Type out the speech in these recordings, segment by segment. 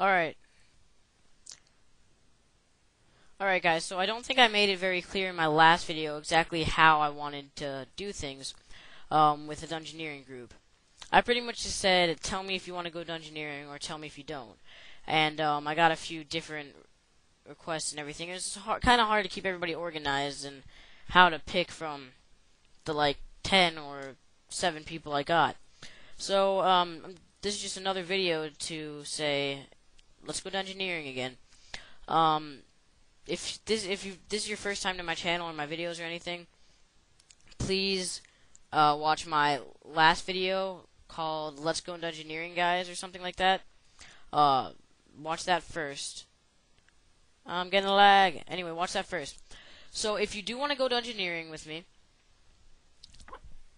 Alright. Alright guys, so I don't think I made it very clear in my last video exactly how I wanted to do things um, with the Dungeoneering group. I pretty much just said, tell me if you want to go Dungeoneering or tell me if you don't. And um, I got a few different requests and everything. It's kind of hard to keep everybody organized and how to pick from the like 10 or 7 people I got. So, um, this is just another video to say, let's go Dungeoneering again. Um, if this if you this is your first time to my channel or my videos or anything, please uh, watch my last video called "Let's Go Dungeoneering, Guys" or something like that. Uh, watch that first. I'm getting a lag. Anyway, watch that first. So if you do want to go Dungeoneering with me,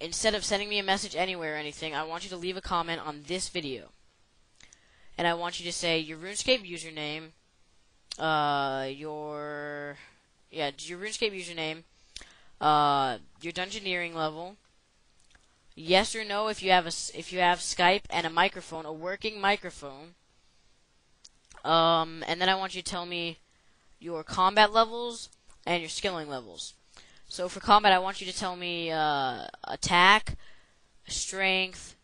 instead of sending me a message anywhere or anything, I want you to leave a comment on this video. And I want you to say your RuneScape username, uh, your yeah, your RuneScape username, uh, your Dungeoneering level, yes or no if you have a if you have Skype and a microphone, a working microphone. Um, and then I want you to tell me your combat levels and your skilling levels. So for combat, I want you to tell me uh, attack, strength,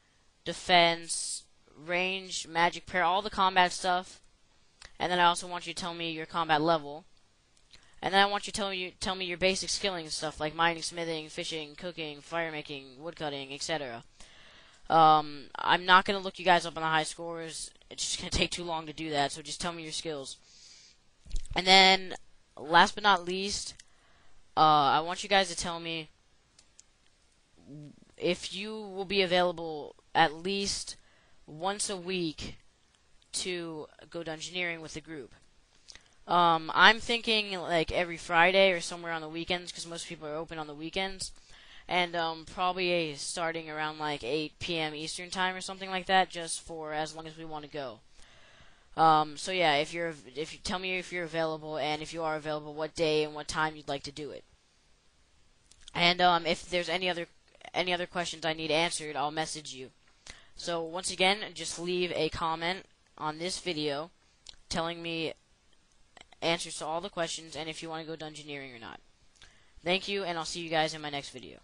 defense, range, magic prayer, all the combat stuff. And then I also want you to tell me your combat level. And then I want you to tell me tell me your basic skilling stuff like mining, smithing, fishing, cooking, fire making, woodcutting, etc. Um, I'm not gonna look you guys up on the high scores. It's just gonna take too long to do that. So just tell me your skills. And then, last but not least, uh, I want you guys to tell me if you will be available at least once a week to go dungeoneering with the group. Um, I'm thinking like every Friday or somewhere on the weekends because most people are open on the weekends, and um, probably starting around like 8 p.m. Eastern time or something like that, just for as long as we want to go. Um, so yeah, if you're if you tell me if you're available and if you are available, what day and what time you'd like to do it. And um, if there's any other any other questions I need answered, I'll message you. So once again, just leave a comment on this video telling me answers to all the questions and if you want to go dungeoneering or not. Thank you, and I'll see you guys in my next video.